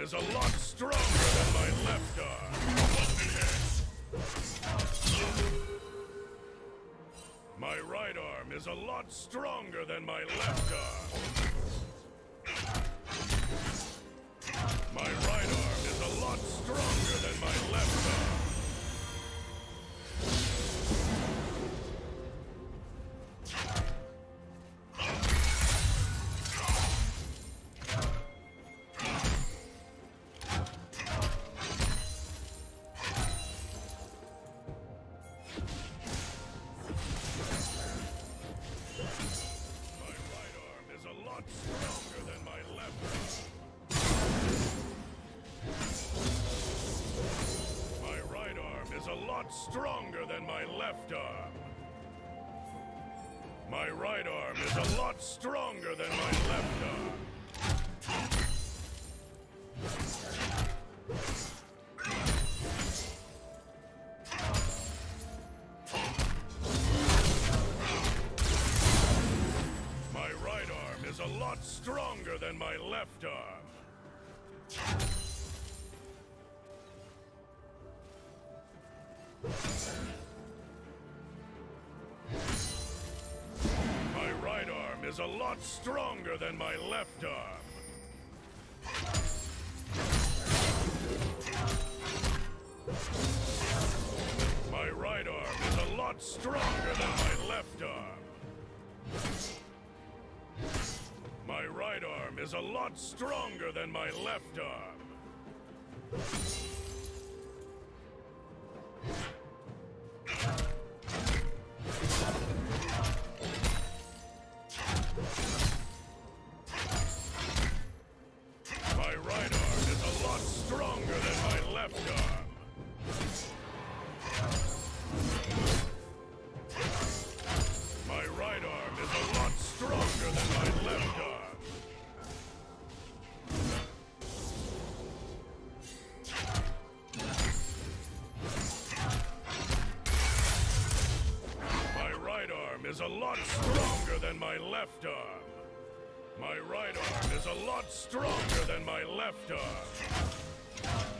Is a lot stronger than my left arm. My right arm is a lot stronger than my left arm. My right a lot stronger than my left arm. My right arm is a lot stronger than my left arm. My right arm is a lot stronger than my left arm. A lot stronger than my left arm. My right arm is a lot stronger than my left arm. My right arm is a lot stronger than my left arm. Lot stronger than my left arm. My right arm is a lot stronger than my left arm.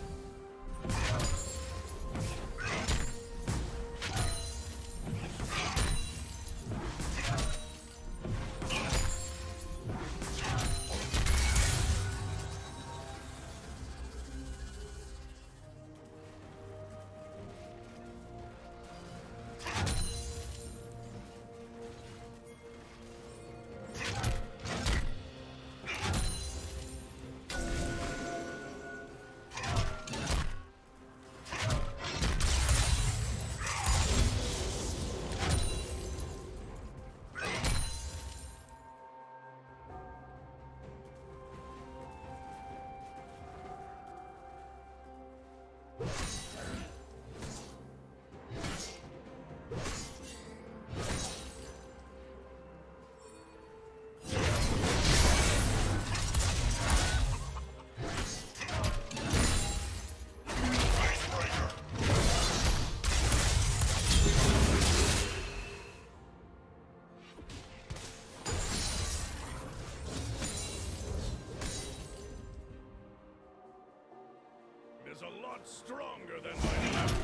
Stronger than my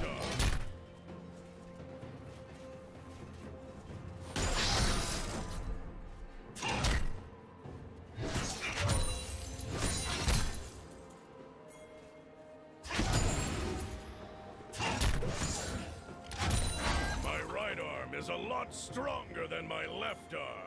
arm. My right arm is a lot stronger than my left arm.